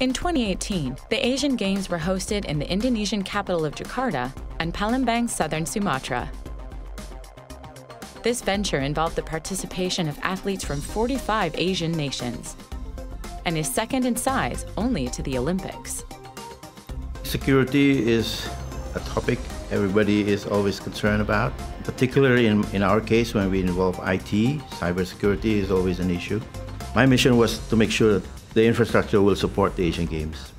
In 2018, the Asian Games were hosted in the Indonesian capital of Jakarta and Palembang, southern Sumatra. This venture involved the participation of athletes from 45 Asian nations and is second in size only to the Olympics. Security is a topic everybody is always concerned about. Particularly in, in our case, when we involve IT, cybersecurity is always an issue. My mission was to make sure that the infrastructure will support the Asian Games.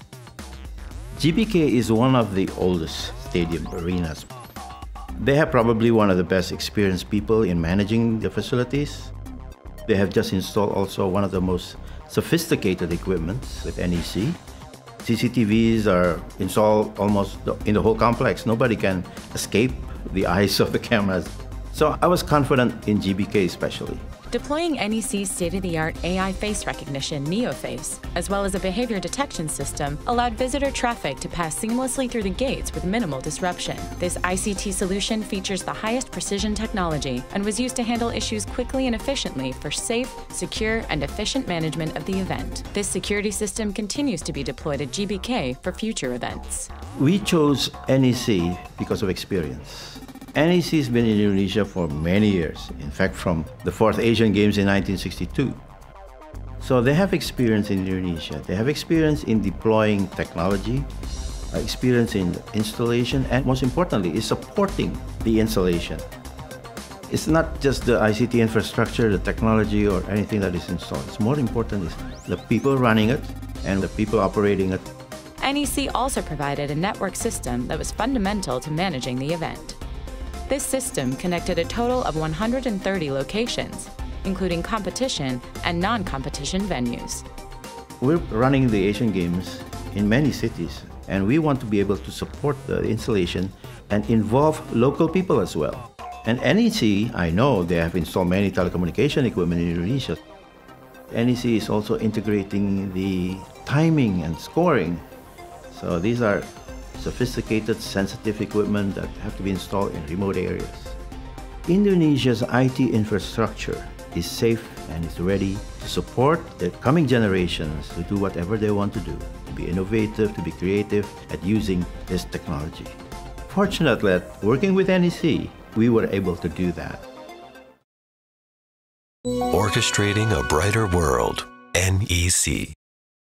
GBK is one of the oldest stadium arenas. They have probably one of the best experienced people in managing the facilities. They have just installed also one of the most sophisticated equipments with NEC. CCTVs are installed almost in the whole complex. Nobody can escape the eyes of the cameras. So I was confident in GBK especially. Deploying NEC's state-of-the-art AI face recognition NeoFace, as well as a behavior detection system, allowed visitor traffic to pass seamlessly through the gates with minimal disruption. This ICT solution features the highest precision technology and was used to handle issues quickly and efficiently for safe, secure, and efficient management of the event. This security system continues to be deployed at GBK for future events. We chose NEC because of experience. NEC has been in Indonesia for many years, in fact, from the fourth Asian Games in 1962. So they have experience in Indonesia. They have experience in deploying technology, uh, experience in installation, and most importantly, is supporting the installation. It's not just the ICT infrastructure, the technology, or anything that is installed. It's more important is the people running it and the people operating it. NEC also provided a network system that was fundamental to managing the event. This system connected a total of 130 locations, including competition and non-competition venues. We're running the Asian Games in many cities, and we want to be able to support the installation and involve local people as well. And NEC, I know they have installed many telecommunication equipment in Indonesia. NEC is also integrating the timing and scoring. So these are sophisticated sensitive equipment that have to be installed in remote areas. Indonesia's IT infrastructure is safe and is ready to support the coming generations to do whatever they want to do, to be innovative, to be creative at using this technology. Fortunately, working with NEC, we were able to do that. Orchestrating a brighter world, NEC.